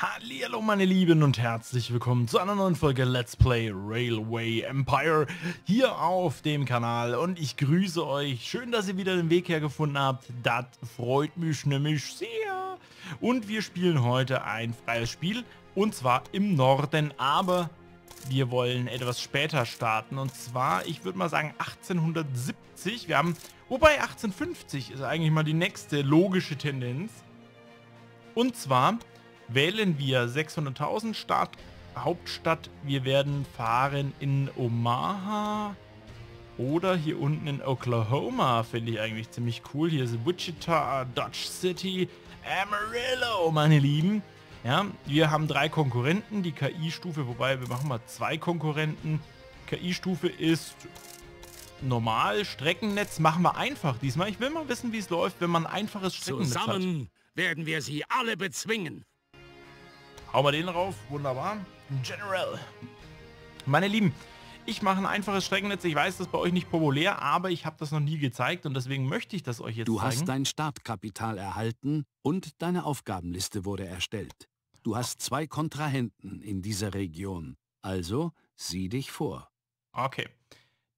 Hallo meine Lieben und herzlich willkommen zu einer neuen Folge Let's Play Railway Empire hier auf dem Kanal und ich grüße euch. Schön, dass ihr wieder den Weg hergefunden habt. Das freut mich nämlich sehr. Und wir spielen heute ein freies Spiel und zwar im Norden, aber wir wollen etwas später starten und zwar, ich würde mal sagen 1870. Wir haben, wobei 1850 ist eigentlich mal die nächste logische Tendenz. Und zwar wählen wir 600.000 Stadt, Hauptstadt. Wir werden fahren in Omaha oder hier unten in Oklahoma. Finde ich eigentlich ziemlich cool. Hier ist Wichita, Dodge City, Amarillo, meine Lieben. Ja, wir haben drei Konkurrenten. Die KI-Stufe, wobei wir machen mal zwei Konkurrenten. KI-Stufe ist normal. Streckennetz machen wir einfach diesmal. Ich will mal wissen, wie es läuft, wenn man ein einfaches Streckennetz Zusammen hat. werden wir sie alle bezwingen. Hauen wir den rauf. Wunderbar. General. Meine Lieben, ich mache ein einfaches Streckennetz. Ich weiß, das ist bei euch nicht populär, aber ich habe das noch nie gezeigt und deswegen möchte ich das euch jetzt du zeigen. Du hast dein Startkapital erhalten und deine Aufgabenliste wurde erstellt. Du hast zwei Kontrahenten in dieser Region. Also sieh dich vor. Okay.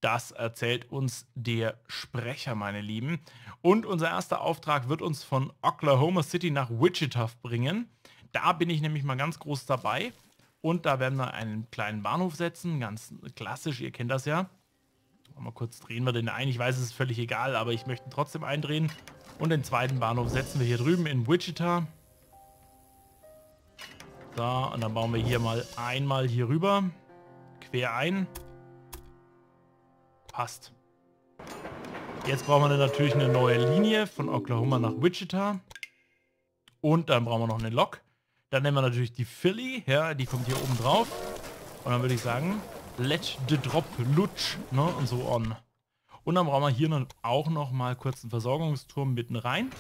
Das erzählt uns der Sprecher, meine Lieben. Und unser erster Auftrag wird uns von Oklahoma City nach Wichita bringen. Da bin ich nämlich mal ganz groß dabei. Und da werden wir einen kleinen Bahnhof setzen, ganz klassisch, ihr kennt das ja. Mal kurz drehen wir den ein. Ich weiß, es ist völlig egal, aber ich möchte trotzdem eindrehen. Und den zweiten Bahnhof setzen wir hier drüben in Wichita. So, und dann bauen wir hier mal einmal hier rüber. Quer ein. Passt. Jetzt brauchen wir natürlich eine neue Linie von Oklahoma nach Wichita. Und dann brauchen wir noch eine Lok. Dann nehmen wir natürlich die Philly, ja, die kommt hier oben drauf. Und dann würde ich sagen, let the drop lutsch, ne, und so on. Und dann brauchen wir hier dann auch noch mal kurz einen Versorgungsturm mitten rein.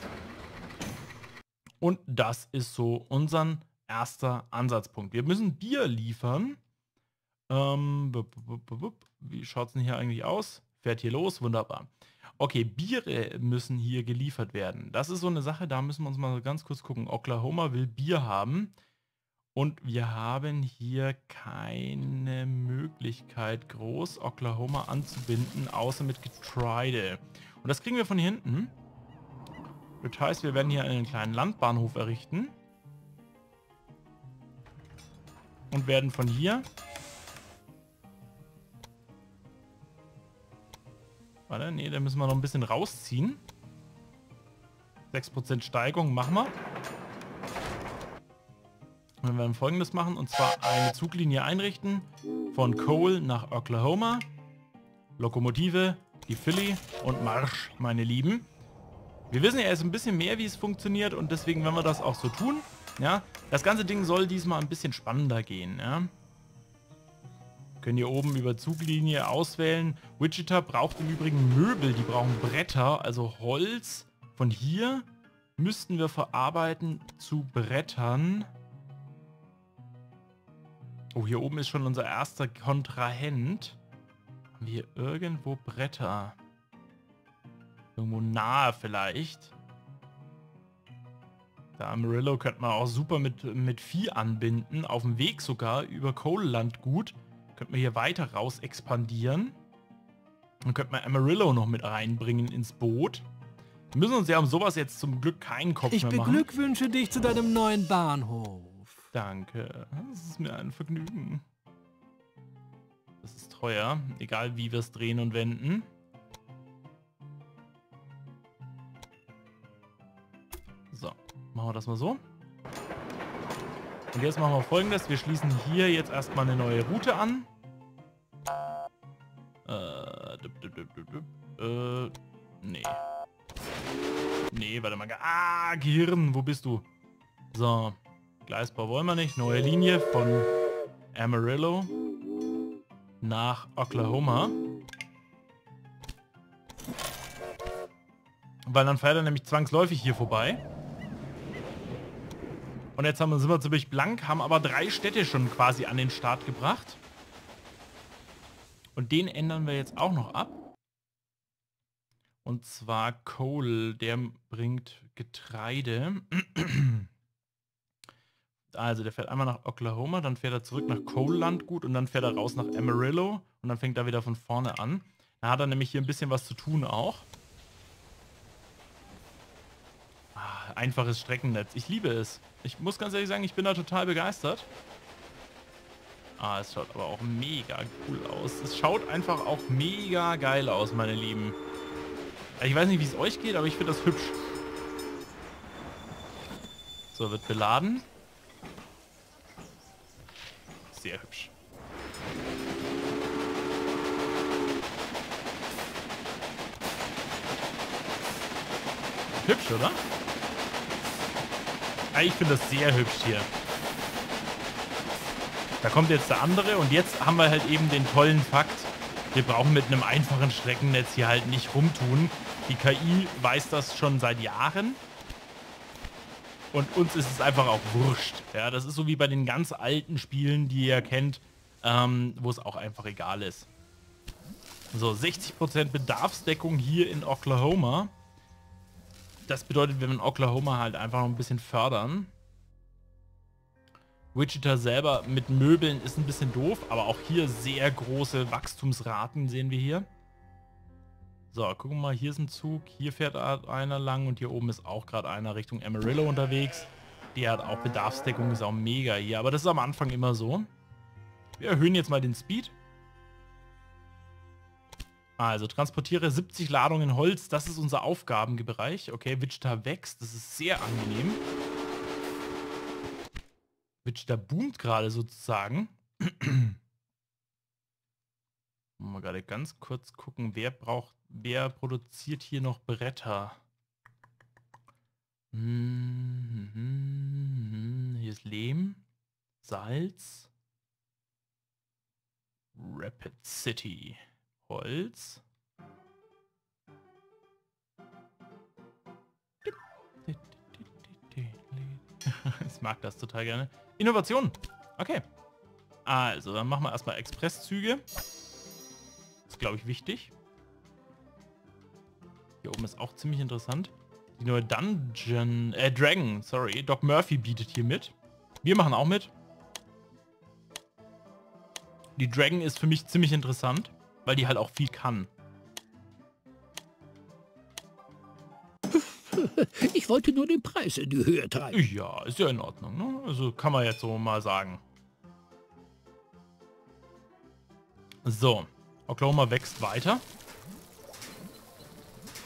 Und das ist so unser erster Ansatzpunkt. Wir müssen Bier liefern. Ähm, wie schaut es denn hier eigentlich aus? Fährt hier los, wunderbar. Okay, Biere müssen hier geliefert werden. Das ist so eine Sache, da müssen wir uns mal ganz kurz gucken. Oklahoma will Bier haben. Und wir haben hier keine Möglichkeit, groß Oklahoma anzubinden, außer mit Getreide. Und das kriegen wir von hinten. Das heißt, wir werden hier einen kleinen Landbahnhof errichten. Und werden von hier Warte, nee, da müssen wir noch ein bisschen rausziehen. 6% Steigung machen wir. Wir werden folgendes machen, und zwar eine Zuglinie einrichten von Cole nach Oklahoma. Lokomotive, die Philly und Marsch, meine Lieben. Wir wissen ja erst ein bisschen mehr, wie es funktioniert und deswegen werden wir das auch so tun. Ja, das ganze Ding soll diesmal ein bisschen spannender gehen. Ja. Können hier oben über Zuglinie auswählen. Wichita braucht im Übrigen Möbel, die brauchen Bretter, also Holz. Von hier müssten wir verarbeiten zu Brettern. Oh, hier oben ist schon unser erster Kontrahent. Haben wir irgendwo Bretter? Irgendwo nahe vielleicht. Der Amarillo könnte man auch super mit, mit Vieh anbinden. Auf dem Weg sogar über Kohleland gut. Könnten wir hier weiter raus expandieren. Dann könnte man Amarillo noch mit reinbringen ins Boot. Wir müssen uns ja um sowas jetzt zum Glück keinen Kopf ich mehr machen. Ich beglückwünsche dich zu deinem neuen Bahnhof. Danke. Das ist mir ein Vergnügen. Das ist teuer. Egal wie wir es drehen und wenden. So, machen wir das mal so. Und jetzt machen wir folgendes. Wir schließen hier jetzt erstmal eine neue Route an. Äh, dip, dip, dip, äh, nee. Nee, warte mal. Ah, Gehirn, wo bist du? So, Gleisbau wollen wir nicht. Neue Linie von Amarillo nach Oklahoma. Weil dann fährt er nämlich zwangsläufig hier vorbei. Und jetzt haben sind wir ziemlich blank, haben aber drei Städte schon quasi an den Start gebracht. Und den ändern wir jetzt auch noch ab. Und zwar Coal, der bringt Getreide. Also der fährt einmal nach Oklahoma, dann fährt er zurück nach Coalland gut und dann fährt er raus nach Amarillo und dann fängt er wieder von vorne an. Da hat er nämlich hier ein bisschen was zu tun auch. Ah, einfaches Streckennetz. Ich liebe es. Ich muss ganz ehrlich sagen, ich bin da total begeistert. Ah, es schaut aber auch mega cool aus. Es schaut einfach auch mega geil aus, meine Lieben. Ich weiß nicht, wie es euch geht, aber ich finde das hübsch. So, wird beladen. Sehr hübsch. Hübsch, oder? Ich finde das sehr hübsch hier. Da kommt jetzt der andere und jetzt haben wir halt eben den tollen Fakt, wir brauchen mit einem einfachen Streckennetz hier halt nicht rumtun. Die KI weiß das schon seit Jahren. Und uns ist es einfach auch wurscht. Ja, das ist so wie bei den ganz alten Spielen, die ihr kennt, ähm, wo es auch einfach egal ist. So, 60% Bedarfsdeckung hier in Oklahoma. Das bedeutet, wir werden Oklahoma halt einfach noch ein bisschen fördern. Wichita selber mit Möbeln ist ein bisschen doof, aber auch hier sehr große Wachstumsraten sehen wir hier. So, gucken wir mal, hier ist ein Zug, hier fährt einer lang und hier oben ist auch gerade einer Richtung Amarillo unterwegs. Der hat auch Bedarfsdeckung, ist auch mega hier, aber das ist am Anfang immer so. Wir erhöhen jetzt mal den Speed. Also, transportiere 70 Ladungen Holz, das ist unser Aufgabenbereich. Okay, Wichita wächst, das ist sehr angenehm. Wichita boomt gerade sozusagen. Mal gerade ganz kurz gucken, wer braucht, wer produziert hier noch Bretter? Hm, hier ist Lehm, Salz, Rapid City, Holz. ich mag das total gerne. Innovation. Okay. Also, dann machen wir erstmal Expresszüge. Ist, glaube ich, wichtig. Hier oben ist auch ziemlich interessant. Die neue Dungeon, äh, Dragon, sorry. Doc Murphy bietet hier mit. Wir machen auch mit. Die Dragon ist für mich ziemlich interessant, weil die halt auch viel kann. Ich wollte nur den Preis in die Höhe treiben. Ja, ist ja in Ordnung. Ne? Also kann man jetzt so mal sagen. So, Oklahoma wächst weiter.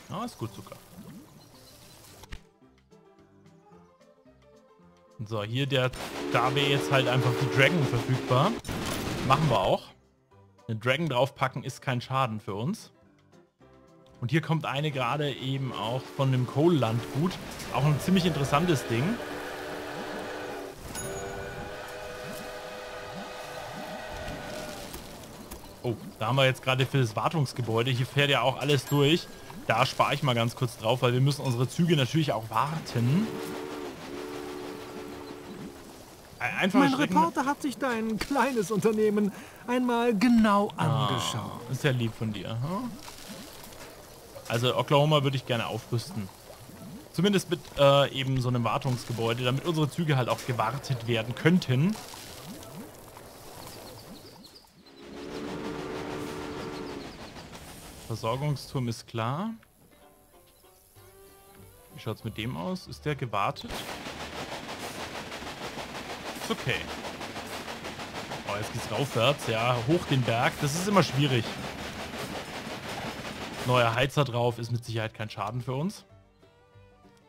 Ja, ist gut sogar. So, hier der, da wäre jetzt halt einfach die Dragon verfügbar. Machen wir auch. Eine Dragon draufpacken ist kein Schaden für uns. Und hier kommt eine gerade eben auch von dem Coal-Landgut. Auch ein ziemlich interessantes Ding. Oh, da haben wir jetzt gerade für das Wartungsgebäude. Hier fährt ja auch alles durch. Da spare ich mal ganz kurz drauf, weil wir müssen unsere Züge natürlich auch warten. Einfach mein Reporter hat sich dein kleines Unternehmen einmal genau ah, angeschaut. Ah, ist ja lieb von dir. Hm? Also Oklahoma würde ich gerne aufrüsten. Zumindest mit äh, eben so einem Wartungsgebäude, damit unsere Züge halt auch gewartet werden könnten. Versorgungsturm ist klar. Wie schaut es mit dem aus? Ist der gewartet? Okay. Oh, jetzt geht's raufwärts. Ja, hoch den Berg. Das ist immer schwierig. Neuer Heizer drauf ist mit Sicherheit kein Schaden für uns.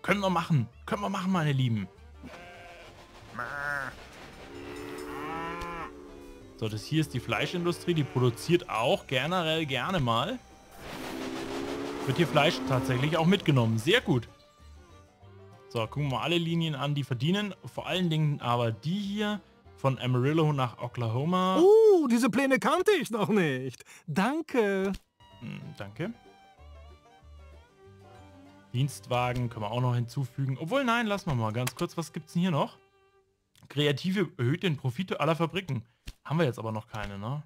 Können wir machen. Können wir machen, meine Lieben. So, das hier ist die Fleischindustrie. Die produziert auch generell gerne mal. Wird hier Fleisch tatsächlich auch mitgenommen. Sehr gut. So, gucken wir mal alle Linien an, die verdienen. Vor allen Dingen aber die hier von Amarillo nach Oklahoma. Uh, diese Pläne kannte ich noch nicht. Danke. Hm, danke. Dienstwagen können wir auch noch hinzufügen. Obwohl, nein, lassen wir mal ganz kurz. Was gibt es denn hier noch? Kreative erhöht den Profit aller Fabriken. Haben wir jetzt aber noch keine, ne?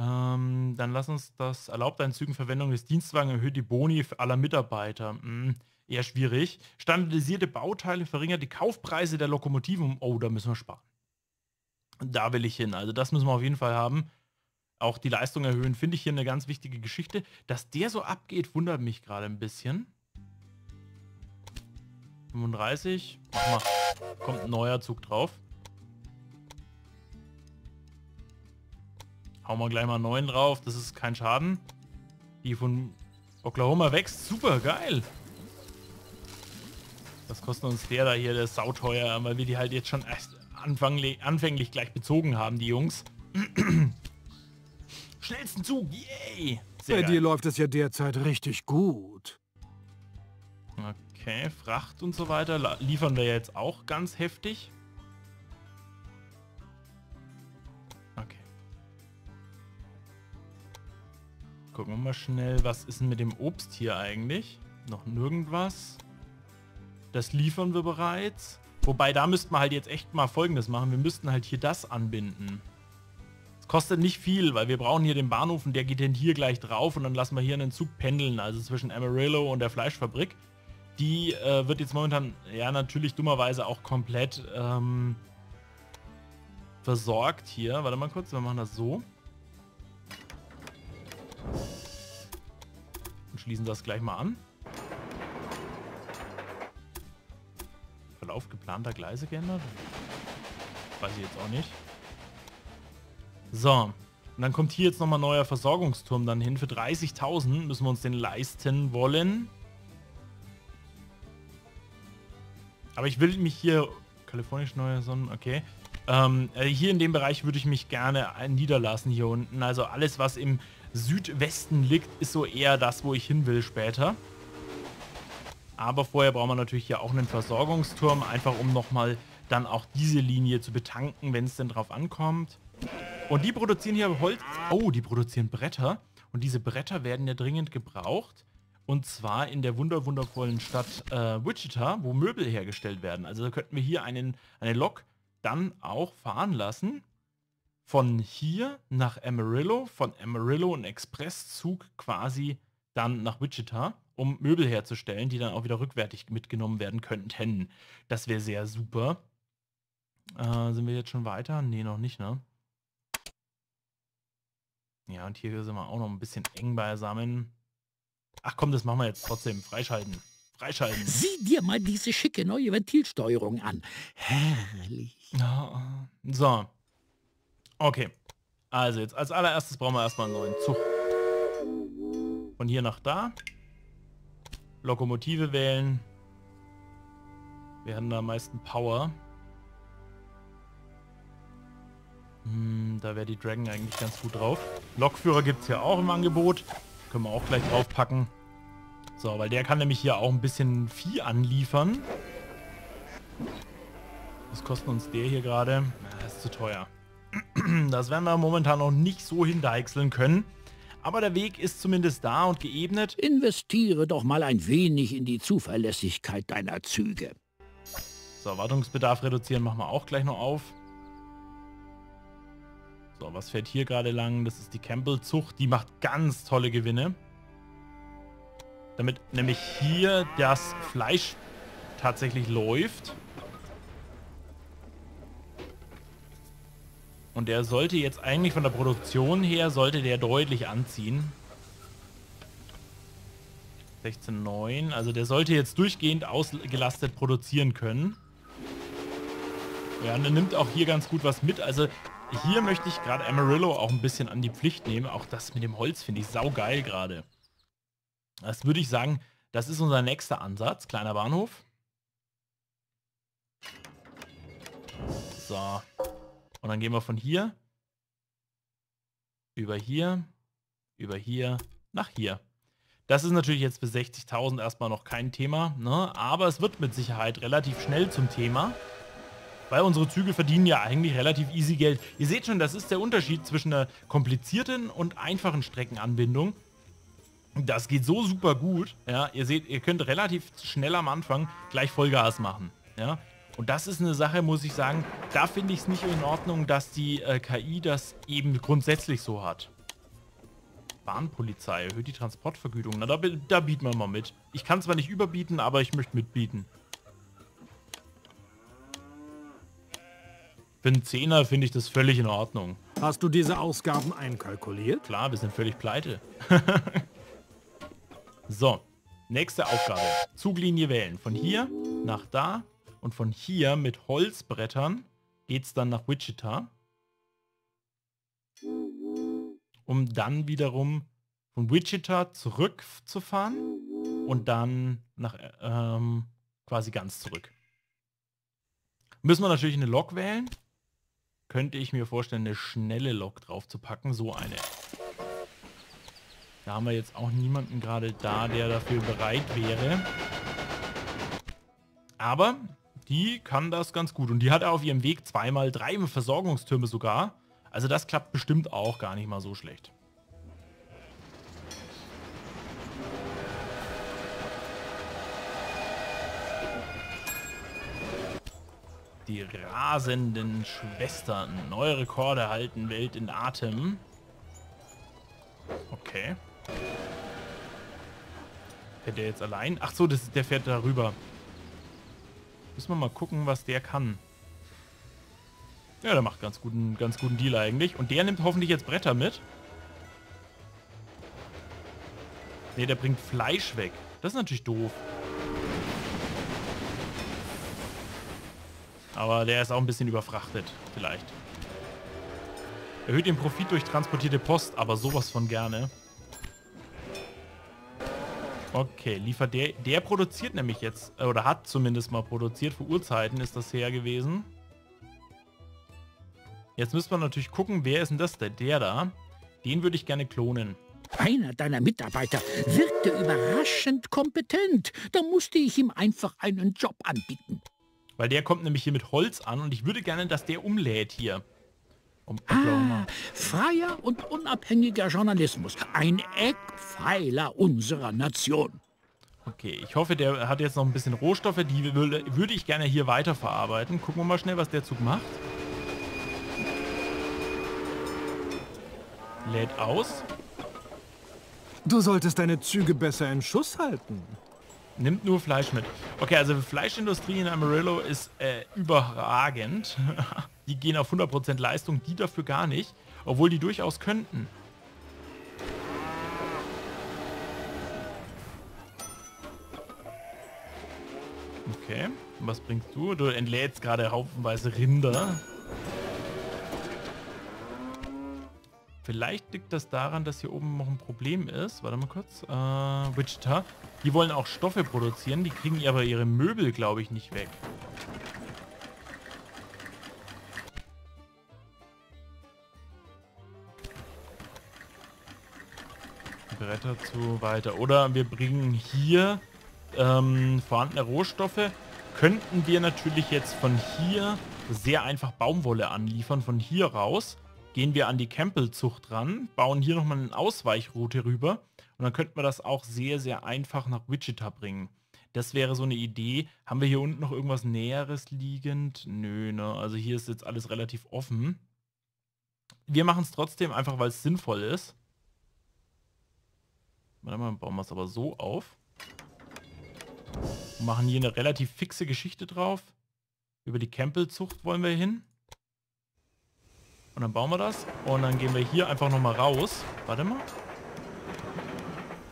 Ähm, dann lass uns das, erlaubt einen Zügen Verwendung des Dienstwagens, erhöht die Boni aller Mitarbeiter. Hm, eher schwierig. Standardisierte Bauteile verringert die Kaufpreise der Lokomotiven. Oh, da müssen wir sparen. Da will ich hin. Also das müssen wir auf jeden Fall haben. Auch die Leistung erhöhen, finde ich hier eine ganz wichtige Geschichte. Dass der so abgeht, wundert mich gerade ein bisschen. 35. Mach mal. Kommt ein neuer Zug drauf. Hauen wir gleich mal 9 drauf. Das ist kein Schaden. Die von Oklahoma wächst. Super geil. Das kostet uns der da hier, der ist sauteuer, weil wir die halt jetzt schon anfänglich, anfänglich gleich bezogen haben, die Jungs. Schnellsten Zug, yay! Sehr Bei geil. dir läuft es ja derzeit richtig gut. Okay, Fracht und so weiter liefern wir jetzt auch ganz heftig. Gucken wir mal schnell, was ist denn mit dem Obst hier eigentlich? Noch nirgendwas. Das liefern wir bereits. Wobei, da müssten wir halt jetzt echt mal Folgendes machen. Wir müssten halt hier das anbinden. Es kostet nicht viel, weil wir brauchen hier den Bahnhof und der geht dann hier gleich drauf und dann lassen wir hier einen Zug pendeln, also zwischen Amarillo und der Fleischfabrik. Die äh, wird jetzt momentan, ja natürlich dummerweise auch komplett ähm, versorgt hier. Warte mal kurz, wir machen das so. Schließen das gleich mal an. Verlauf geplanter Gleise geändert? Weiß ich jetzt auch nicht. So. Und dann kommt hier jetzt nochmal neuer Versorgungsturm dann hin. Für 30.000 müssen wir uns den leisten wollen. Aber ich will mich hier... Kalifornisch neue Sonnen, okay. Ähm, äh, hier in dem Bereich würde ich mich gerne niederlassen hier unten. Also alles, was im Südwesten liegt, ist so eher das, wo ich hin will später. Aber vorher brauchen wir natürlich hier auch einen Versorgungsturm, einfach um nochmal dann auch diese Linie zu betanken, wenn es denn drauf ankommt. Und die produzieren hier Holz. Oh, die produzieren Bretter. Und diese Bretter werden ja dringend gebraucht. Und zwar in der wunderwundervollen Stadt äh, Wichita, wo Möbel hergestellt werden. Also da könnten wir hier einen, eine Lok dann auch fahren lassen. Von hier nach Amarillo, von Amarillo ein Expresszug quasi dann nach Wichita um Möbel herzustellen, die dann auch wieder rückwärtig mitgenommen werden könnten. Das wäre sehr super. Äh, sind wir jetzt schon weiter? Nee, noch nicht, ne? Ja, und hier sind wir auch noch ein bisschen eng beisammen. Ach komm, das machen wir jetzt trotzdem. Freischalten. Freischalten. Sieh dir mal diese schicke neue Ventilsteuerung an. Herrlich. So. Okay. Also jetzt als allererstes brauchen wir erstmal einen neuen Zug. Von hier nach da. Lokomotive wählen. Wir haben da am meisten Power. Hm, da wäre die Dragon eigentlich ganz gut drauf. Lokführer gibt es ja auch im Angebot. Können wir auch gleich drauf packen. So, weil der kann nämlich hier auch ein bisschen Vieh anliefern. Was kostet uns der hier gerade? Das ist zu teuer. Das werden wir momentan noch nicht so hindeichseln können. Aber der Weg ist zumindest da und geebnet. Investiere doch mal ein wenig in die Zuverlässigkeit deiner Züge. So, Wartungsbedarf reduzieren machen wir auch gleich noch auf. So, was fährt hier gerade lang? Das ist die Campbell-Zucht. Die macht ganz tolle Gewinne. Damit nämlich hier das Fleisch tatsächlich läuft. Und der sollte jetzt eigentlich von der Produktion her, sollte der deutlich anziehen. 16,9. Also der sollte jetzt durchgehend ausgelastet produzieren können. Ja, und er nimmt auch hier ganz gut was mit. Also hier möchte ich gerade Amarillo auch ein bisschen an die Pflicht nehmen. Auch das mit dem Holz finde ich saugeil gerade. Das würde ich sagen, das ist unser nächster Ansatz. Kleiner Bahnhof. So. Und dann gehen wir von hier über hier, über hier, nach hier. Das ist natürlich jetzt für 60.000 erstmal noch kein Thema, ne? aber es wird mit Sicherheit relativ schnell zum Thema, weil unsere Züge verdienen ja eigentlich relativ easy Geld. Ihr seht schon, das ist der Unterschied zwischen einer komplizierten und einfachen Streckenanbindung. Das geht so super gut, ja, ihr seht, ihr könnt relativ schnell am Anfang gleich Vollgas machen, ja. Und das ist eine Sache, muss ich sagen, da finde ich es nicht in Ordnung, dass die äh, KI das eben grundsätzlich so hat. Bahnpolizei. Erhöht die Transportvergütung. Na, da, da bieten wir mal mit. Ich kann zwar nicht überbieten, aber ich möchte mitbieten. Für einen Zehner finde ich das völlig in Ordnung. Hast du diese Ausgaben einkalkuliert? Klar, wir sind völlig pleite. so, nächste Aufgabe. Zuglinie wählen. Von hier nach da und von hier mit Holzbrettern geht es dann nach Wichita. Um dann wiederum von Wichita zurückzufahren und dann nach ähm, quasi ganz zurück. Müssen wir natürlich eine Lok wählen könnte ich mir vorstellen, eine schnelle Lok drauf zu packen. So eine. Da haben wir jetzt auch niemanden gerade da, der dafür bereit wäre. Aber die kann das ganz gut. Und die hat auf ihrem Weg zweimal drei Versorgungstürme sogar. Also das klappt bestimmt auch gar nicht mal so schlecht. Die rasenden Schwestern. Neue Rekorde halten Welt in Atem. Okay. Fährt der jetzt allein? Ach so, das, der fährt darüber. Müssen wir mal gucken, was der kann. Ja, der macht ganz guten, ganz guten Deal eigentlich. Und der nimmt hoffentlich jetzt Bretter mit. Ne, der bringt Fleisch weg. Das ist natürlich doof. Aber der ist auch ein bisschen überfrachtet, vielleicht. Erhöht den Profit durch transportierte Post, aber sowas von gerne. Okay, liefert der... Der produziert nämlich jetzt, äh, oder hat zumindest mal produziert, für Uhrzeiten ist das her gewesen. Jetzt müssen wir natürlich gucken, wer ist denn das, der, der da? Den würde ich gerne klonen. Einer deiner Mitarbeiter wirkte überraschend kompetent. Da musste ich ihm einfach einen Job anbieten. Weil der kommt nämlich hier mit Holz an und ich würde gerne, dass der umlädt hier. Um ah, freier und unabhängiger Journalismus. Ein Eckpfeiler unserer Nation. Okay, ich hoffe, der hat jetzt noch ein bisschen Rohstoffe, die würde ich gerne hier weiterverarbeiten. Gucken wir mal schnell, was der Zug macht. Lädt aus. Du solltest deine Züge besser in Schuss halten. Nimmt nur Fleisch mit. Okay, also Fleischindustrie in Amarillo ist äh, überragend. die gehen auf 100% Leistung, die dafür gar nicht. Obwohl die durchaus könnten. Okay, was bringst du? Du entlädst gerade haufenweise Rinder. Vielleicht liegt das daran, dass hier oben noch ein Problem ist. Warte mal kurz. Äh, Wichita. Die wollen auch Stoffe produzieren. Die kriegen aber ihre Möbel, glaube ich, nicht weg. Bretter zu weiter. Oder wir bringen hier ähm, vorhandene Rohstoffe. Könnten wir natürlich jetzt von hier sehr einfach Baumwolle anliefern, von hier raus gehen wir an die Campbell-Zucht ran, bauen hier nochmal eine Ausweichroute rüber und dann könnten wir das auch sehr, sehr einfach nach Wichita bringen. Das wäre so eine Idee. Haben wir hier unten noch irgendwas Näheres liegend? Nö, ne? Also hier ist jetzt alles relativ offen. Wir machen es trotzdem einfach, weil es sinnvoll ist. Mal, bauen wir es aber so auf. Und machen hier eine relativ fixe Geschichte drauf. Über die Campbell-Zucht wollen wir hin. Und dann bauen wir das. Und dann gehen wir hier einfach nochmal raus. Warte mal.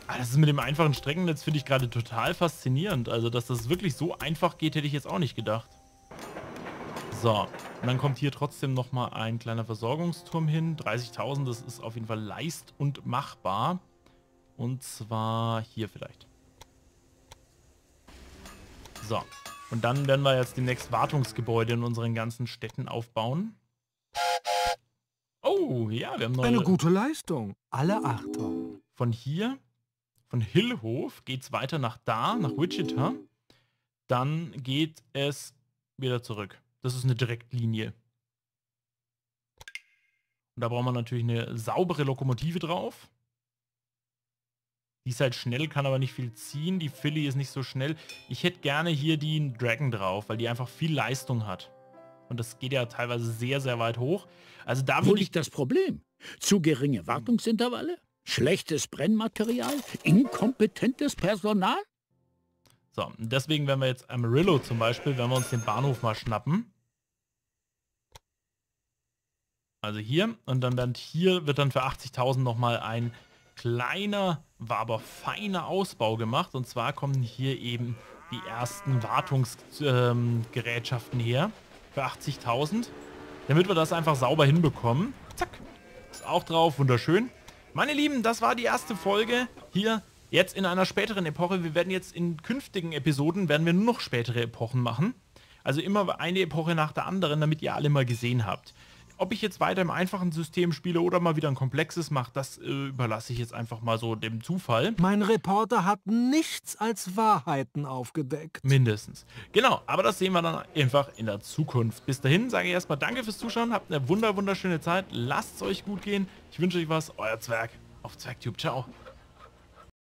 Ah, das ist mit dem einfachen Streckennetz finde ich gerade total faszinierend. Also, dass das wirklich so einfach geht, hätte ich jetzt auch nicht gedacht. So, und dann kommt hier trotzdem nochmal ein kleiner Versorgungsturm hin. 30.000, das ist auf jeden Fall leist und machbar. Und zwar hier vielleicht. So, und dann werden wir jetzt demnächst Wartungsgebäude in unseren ganzen Städten aufbauen. Oh, ja, wir haben noch... Eine gute Leistung. Alle Achtung. Von hier, von Hillhof, geht es weiter nach da, nach Wichita. Dann geht es wieder zurück. Das ist eine Direktlinie. Und da brauchen wir natürlich eine saubere Lokomotive drauf. Die ist halt schnell, kann aber nicht viel ziehen. Die Philly ist nicht so schnell. Ich hätte gerne hier die Dragon drauf, weil die einfach viel Leistung hat. Und das geht ja teilweise sehr, sehr weit hoch. Also da Wo liegt das Problem? Zu geringe Wartungsintervalle? Schlechtes Brennmaterial? Inkompetentes Personal? So, deswegen werden wir jetzt Amarillo zum Beispiel, wenn wir uns den Bahnhof mal schnappen. Also hier und dann, dann hier wird dann für 80.000 nochmal ein kleiner, war aber feiner Ausbau gemacht. Und zwar kommen hier eben die ersten Wartungsgerätschaften ähm, her für 80.000. Damit wir das einfach sauber hinbekommen. Zack. Ist auch drauf, wunderschön. Meine Lieben, das war die erste Folge hier jetzt in einer späteren Epoche. Wir werden jetzt in künftigen Episoden, werden wir nur noch spätere Epochen machen. Also immer eine Epoche nach der anderen, damit ihr alle mal gesehen habt. Ob ich jetzt weiter im einfachen System spiele oder mal wieder ein komplexes mache, das äh, überlasse ich jetzt einfach mal so dem Zufall. Mein Reporter hat nichts als Wahrheiten aufgedeckt. Mindestens. Genau, aber das sehen wir dann einfach in der Zukunft. Bis dahin sage ich erstmal danke fürs Zuschauen, habt eine wunder wunderschöne Zeit, lasst es euch gut gehen. Ich wünsche euch was, euer Zwerg auf Zwergtube. Ciao.